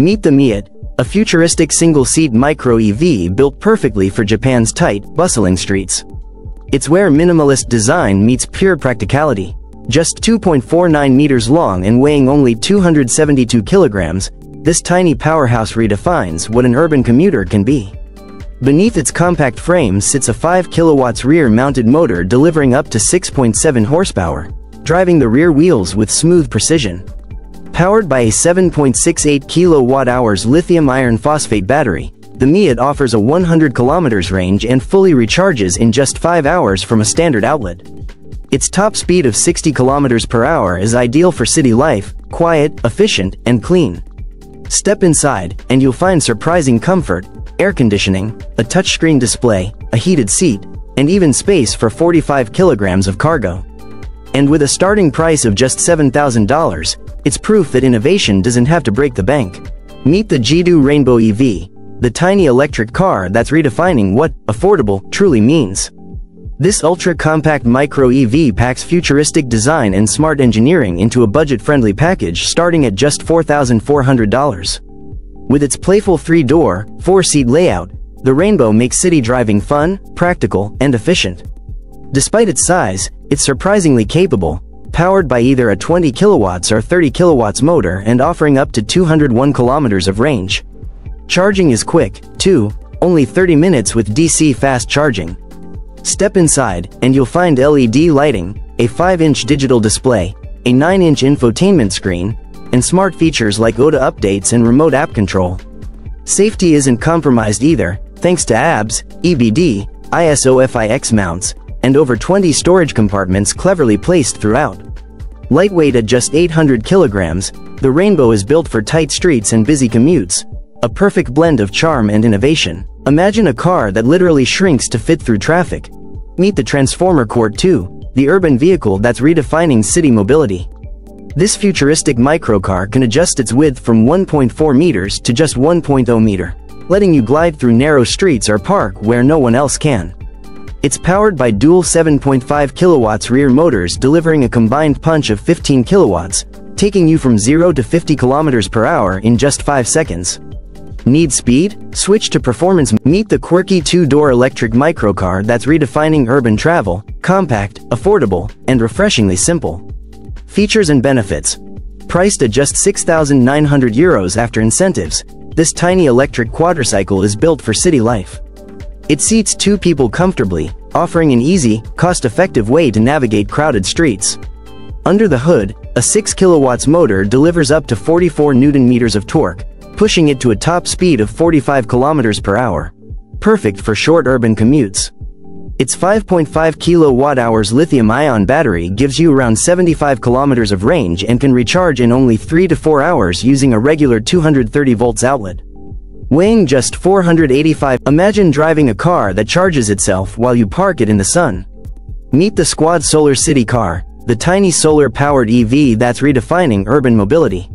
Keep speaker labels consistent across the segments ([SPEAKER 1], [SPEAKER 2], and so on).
[SPEAKER 1] Meet the Miat, a futuristic single-seat micro-EV built perfectly for Japan's tight, bustling streets. It's where minimalist design meets pure practicality. Just 2.49 meters long and weighing only 272 kilograms, this tiny powerhouse redefines what an urban commuter can be. Beneath its compact frame sits a 5 kilowatts rear-mounted motor delivering up to 6.7 horsepower, driving the rear wheels with smooth precision. Powered by a 7.68 kilowatt-hours lithium iron phosphate battery, the Miat offers a 100 kilometers range and fully recharges in just 5 hours from a standard outlet. Its top speed of 60 kilometers per hour is ideal for city life, quiet, efficient, and clean. Step inside, and you'll find surprising comfort, air conditioning, a touchscreen display, a heated seat, and even space for 45 kilograms of cargo. And with a starting price of just $7,000, it's proof that innovation doesn't have to break the bank. Meet the Zhidou Rainbow EV, the tiny electric car that's redefining what affordable truly means. This ultra-compact micro-EV packs futuristic design and smart engineering into a budget-friendly package starting at just $4,400. With its playful three-door, four-seat layout, the Rainbow makes city driving fun, practical, and efficient. Despite its size, it's surprisingly capable, powered by either a 20 kilowatts or 30 kilowatts motor and offering up to 201 kilometers of range. Charging is quick, too, only 30 minutes with DC fast charging. Step inside, and you'll find LED lighting, a 5-inch digital display, a 9-inch infotainment screen, and smart features like OTA updates and remote app control. Safety isn't compromised either, thanks to ABS, EBD, ISO-FIX mounts, and over 20 storage compartments cleverly placed throughout. Lightweight at just 800 kilograms, the Rainbow is built for tight streets and busy commutes. A perfect blend of charm and innovation. Imagine a car that literally shrinks to fit through traffic. Meet the Transformer Court 2, the urban vehicle that's redefining city mobility. This futuristic microcar can adjust its width from 1.4 meters to just 1.0 meter, letting you glide through narrow streets or park where no one else can. It's powered by dual 7.5 kilowatts rear motors delivering a combined punch of 15 kilowatts, taking you from 0 to 50 kilometers per hour in just 5 seconds. Need speed? Switch to performance. Meet the quirky two-door electric microcar that's redefining urban travel, compact, affordable, and refreshingly simple. Features and benefits. Priced at just 6,900 euros after incentives, this tiny electric quadricycle is built for city life. It seats two people comfortably, offering an easy, cost-effective way to navigate crowded streets. Under the hood, a 6 kilowatts motor delivers up to 44 newton meters of torque, pushing it to a top speed of 45 kilometers per hour. Perfect for short urban commutes. Its 5.5 kilowatt-hours lithium-ion battery gives you around 75 kilometers of range and can recharge in only 3 to 4 hours using a regular 230 volts outlet. Weighing just 485, imagine driving a car that charges itself while you park it in the sun. Meet the Squad Solar City car, the tiny solar-powered EV that's redefining urban mobility.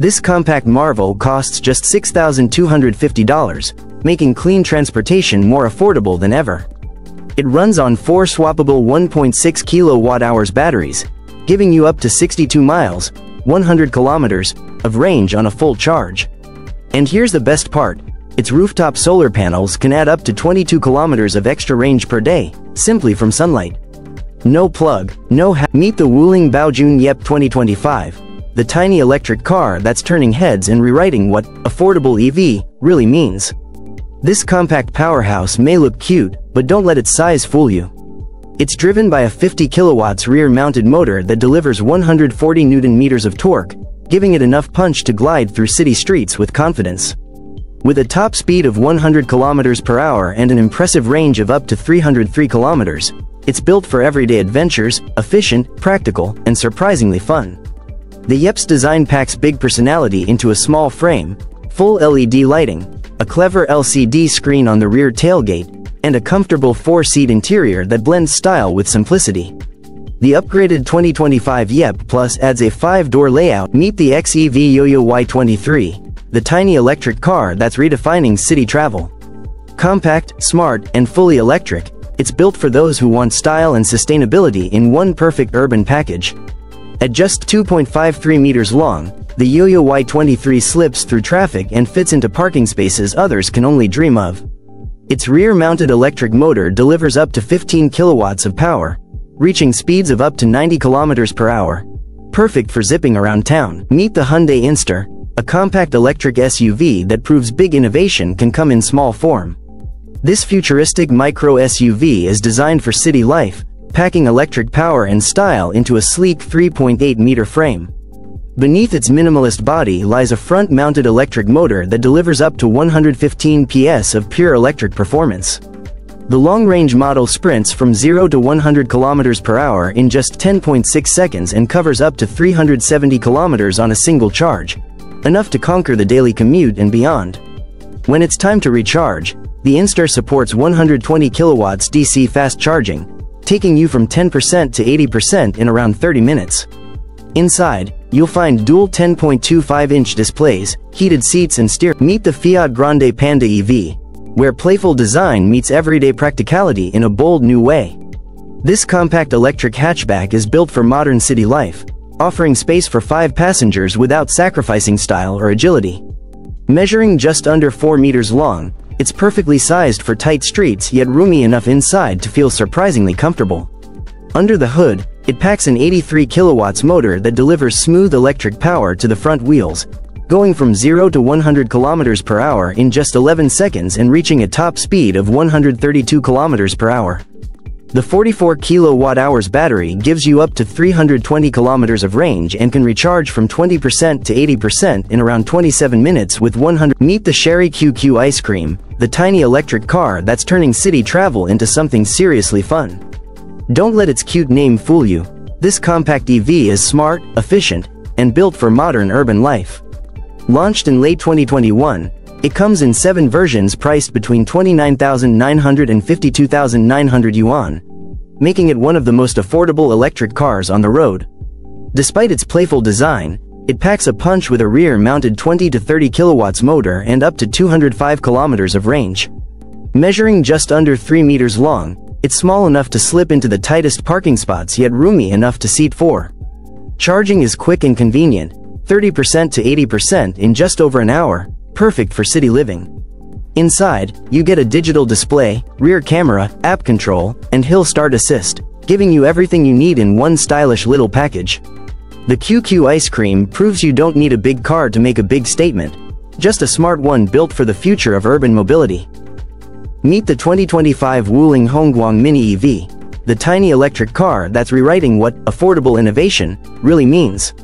[SPEAKER 1] This compact marvel costs just $6,250, making clean transportation more affordable than ever. It runs on four swappable 1.6 kilowatt-hours batteries, giving you up to 62 miles, 100 kilometers, of range on a full charge. And here's the best part. Its rooftop solar panels can add up to 22 kilometers of extra range per day, simply from sunlight. No plug, no Meet the Wuling Baojun Yep 2025, the tiny electric car that's turning heads and rewriting what affordable EV really means. This compact powerhouse may look cute, but don't let its size fool you. It's driven by a 50 kilowatts rear-mounted motor that delivers 140 newton meters of torque, giving it enough punch to glide through city streets with confidence. With a top speed of 100 kilometers per hour and an impressive range of up to 303 kilometers, it's built for everyday adventures, efficient, practical, and surprisingly fun. The Yep's design packs big personality into a small frame, full LED lighting, a clever LCD screen on the rear tailgate, and a comfortable four-seat interior that blends style with simplicity. The upgraded 2025 YEP Plus adds a 5-door layout. Meet the XEV Yoyo Y23, the tiny electric car that's redefining city travel. Compact, smart, and fully electric, it's built for those who want style and sustainability in one perfect urban package. At just 2.53 meters long, the Yoyo Y23 slips through traffic and fits into parking spaces others can only dream of. Its rear-mounted electric motor delivers up to 15 kilowatts of power, reaching speeds of up to 90 kilometers per hour. Perfect for zipping around town. Meet the Hyundai Inster, a compact electric SUV that proves big innovation can come in small form. This futuristic micro SUV is designed for city life, packing electric power and style into a sleek 3.8-meter frame. Beneath its minimalist body lies a front-mounted electric motor that delivers up to 115 PS of pure electric performance. The long-range model sprints from 0 to 100 km per hour in just 10.6 seconds and covers up to 370 km on a single charge, enough to conquer the daily commute and beyond. When it's time to recharge, the Inster supports 120 kilowatts DC fast charging, taking you from 10% to 80% in around 30 minutes. Inside, you'll find dual 10.25-inch displays, heated seats and steer. Meet the Fiat Grande Panda EV, where playful design meets everyday practicality in a bold new way. This compact electric hatchback is built for modern city life, offering space for five passengers without sacrificing style or agility. Measuring just under 4 meters long, it's perfectly sized for tight streets yet roomy enough inside to feel surprisingly comfortable. Under the hood, it packs an 83 kilowatts motor that delivers smooth electric power to the front wheels, going from 0 to 100 km per hour in just 11 seconds and reaching a top speed of 132 km per hour. The 44 kilowatt-hours battery gives you up to 320 kilometers of range and can recharge from 20% to 80% in around 27 minutes with 100. Meet the Chery QQ ice cream, the tiny electric car that's turning city travel into something seriously fun. Don't let its cute name fool you. This compact EV is smart, efficient, and built for modern urban life. Launched in late 2021, it comes in seven versions priced between 29,900 and 52,900 yuan, making it one of the most affordable electric cars on the road. Despite its playful design, it packs a punch with a rear-mounted 20 to 30 kilowatts motor and up to 205 kilometers of range. Measuring just under 3 meters long, it's small enough to slip into the tightest parking spots yet roomy enough to seat four. Charging is quick and convenient, 30% to 80% in just over an hour, perfect for city living. Inside, you get a digital display, rear camera, app control, and hill start assist, giving you everything you need in one stylish little package. The QQ ice cream proves you don't need a big car to make a big statement, just a smart one built for the future of urban mobility. Meet the 2025 Wuling Hongguang Mini EV, the tiny electric car that's rewriting what affordable innovation really means.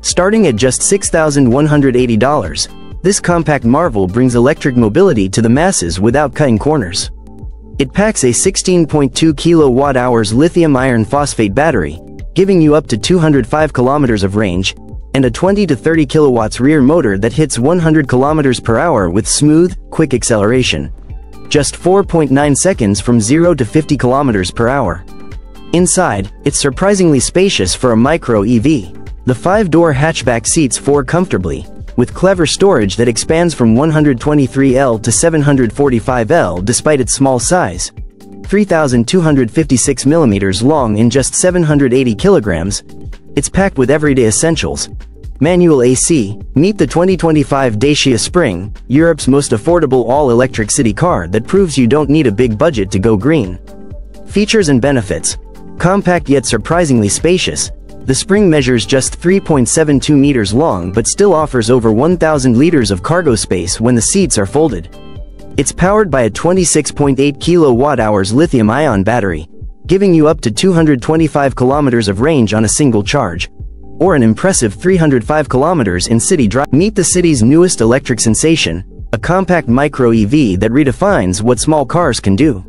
[SPEAKER 1] Starting at just $6,180, this compact marvel brings electric mobility to the masses without cutting corners. It packs a 16.2 kilowatt-hours lithium iron phosphate battery, giving you up to 205 kilometers of range, and a 20 to 30 kilowatts rear motor that hits 100 kilometers per hour with smooth, quick acceleration. Just 4.9 seconds from 0 to 50 kilometers per hour. Inside, it's surprisingly spacious for a micro EV. The five-door hatchback seats four comfortably, with clever storage that expands from 123L to 745L despite its small size. 3,256 millimeters long in just 780 kilograms, it's packed with everyday essentials. Manual AC, meet the 2025 Dacia Spring, Europe's most affordable all-electric city car that proves you don't need a big budget to go green. Features and benefits. Compact yet surprisingly spacious, the spring measures just 3.72 meters long but still offers over 1,000 liters of cargo space when the seats are folded. It's powered by a 26.8 kilowatt-hours lithium-ion battery, giving you up to 225 kilometers of range on a single charge, or an impressive 305 kilometers in city drive. Meet the city's newest electric sensation, a compact micro-EV that redefines what small cars can do.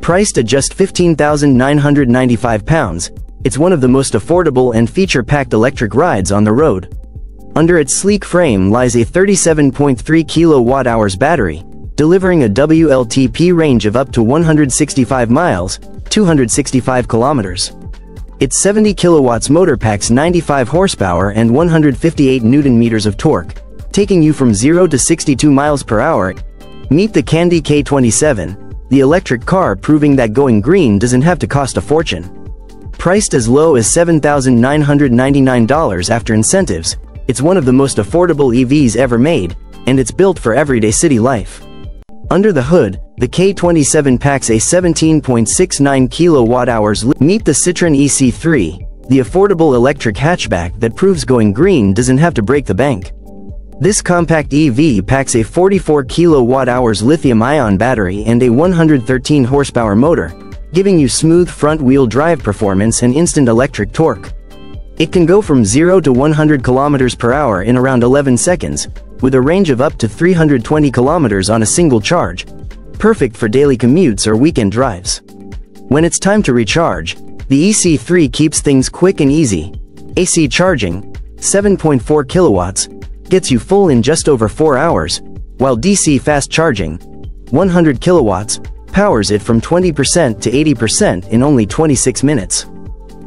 [SPEAKER 1] Priced at just 15,995 pounds, it's one of the most affordable and feature-packed electric rides on the road. Under its sleek frame lies a 37.3 kilowatt-hours battery, delivering a WLTP range of up to 165 miles, 265 kilometers. Its 70 kilowatts motor packs 95 horsepower and 158 newton meters of torque, taking you from 0 to 62 miles per hour. Meet the Kandi K27, the electric car proving that going green doesn't have to cost a fortune. Priced as low as $7,999 after incentives, it's one of the most affordable EVs ever made, and it's built for everyday city life. Under the hood, the K27 packs a 17.69 kilowatt-hours Meet the Citroën EC3, the affordable electric hatchback that proves going green doesn't have to break the bank. This compact EV packs a 44 kilowatt-hours lithium-ion battery and a 113 horsepower motor, giving you smooth front-wheel drive performance and instant electric torque. It can go from 0 to 100 kilometers per hour in around 11 seconds, with a range of up to 320 kilometers on a single charge, perfect for daily commutes or weekend drives. When it's time to recharge, the EC3 keeps things quick and easy. AC charging, 7.4 kilowatts, gets you full in just over 4 hours, while DC fast charging, 100 kilowatts, powers it from 20% to 80% in only 26 minutes.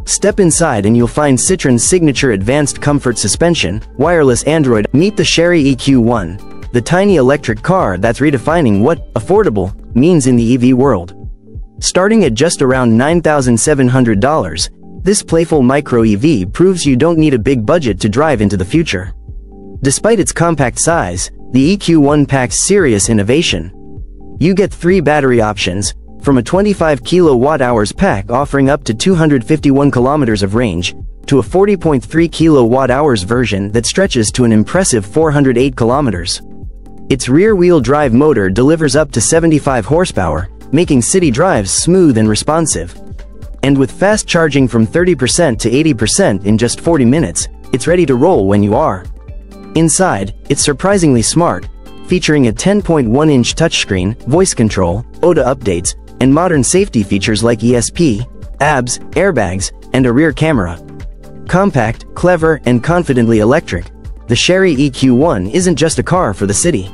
[SPEAKER 1] Step inside and you'll find Citroen's signature advanced comfort suspension, wireless Android. Meet the Chery EQ1, the tiny electric car that's redefining what affordable means in the EV world. Starting at just around $9,700, this playful micro EV proves you don't need a big budget to drive into the future. Despite its compact size, the EQ1 packs serious innovation, you get three battery options, from a 25 kilowatt-hours pack offering up to 251 kilometers of range, to a 40.3 kilowatt-hours version that stretches to an impressive 408 kilometers. Its rear-wheel drive motor delivers up to 75 horsepower, making city drives smooth and responsive. And with fast charging from 30% to 80% in just 40 minutes, it's ready to roll when you are. Inside, it's surprisingly smart, featuring a 10.1-inch touchscreen, voice control, OTA updates, and modern safety features like ESP, ABS, airbags, and a rear camera. Compact, clever, and confidently electric, the Chery EQ1 isn't just a car for the city.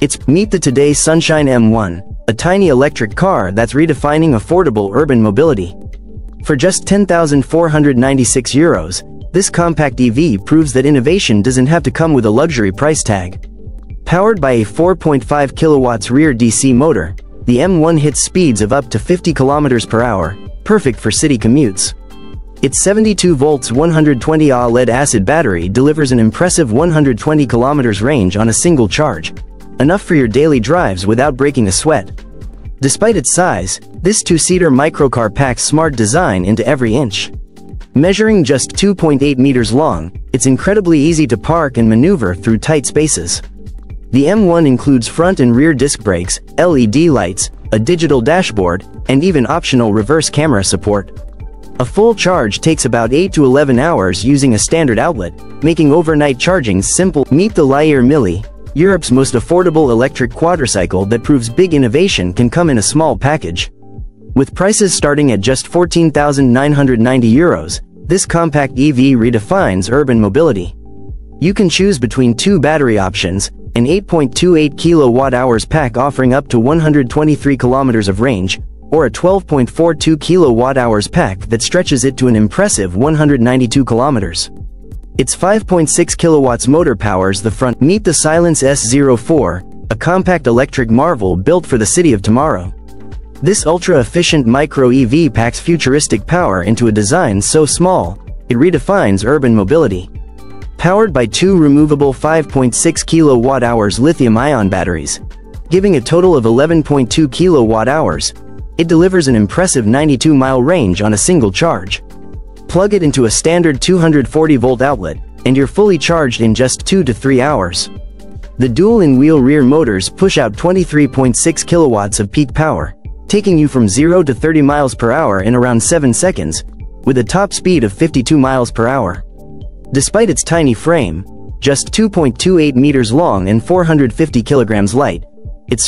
[SPEAKER 1] It's Meet the Today Sunshine M1, a tiny electric car that's redefining affordable urban mobility. For just 10,496 euros, this compact EV proves that innovation doesn't have to come with a luxury price tag. Powered by a 4.5 kilowatts rear DC motor, the M1 hits speeds of up to 50 kilometers per hour, perfect for city commutes. Its 72 volts 120 Ah lead acid battery delivers an impressive 120 kilometers range on a single charge, enough for your daily drives without breaking a sweat. Despite its size, this two-seater microcar packs smart design into every inch. Measuring just 2.8 meters long, it's incredibly easy to park and maneuver through tight spaces. The M1 includes front and rear disc brakes, LED lights, a digital dashboard, and even optional reverse camera support. A full charge takes about 8 to 11 hours using a standard outlet, making overnight charging simple. Meet the Ligier Myli, Europe's most affordable electric quadricycle that proves big innovation can come in a small package. With prices starting at just 14,990 euros, this compact EV redefines urban mobility. You can choose between two battery options, an 8.28 kilowatt-hours pack offering up to 123 kilometers of range, or a 12.42 kilowatt-hours pack that stretches it to an impressive 192 kilometers. Its 5.6 kilowatts motor powers the front. Meet the Silence S04, a compact electric marvel built for the city of tomorrow. This ultra-efficient micro EV packs futuristic power into a design so small, it redefines urban mobility. Powered by two removable 5.6 kilowatt-hours lithium-ion batteries, giving a total of 11.2 kilowatt-hours, it delivers an impressive 92-mile range on a single charge. Plug it into a standard 240-volt outlet, and you're fully charged in just 2 to 3 hours. The dual in-wheel rear motors push out 23.6 kilowatts of peak power, taking you from 0 to 30 miles per hour in around 7 seconds, with a top speed of 52 miles per hour. Despite its tiny frame, just 2.28 meters long and 450 kilograms light, it's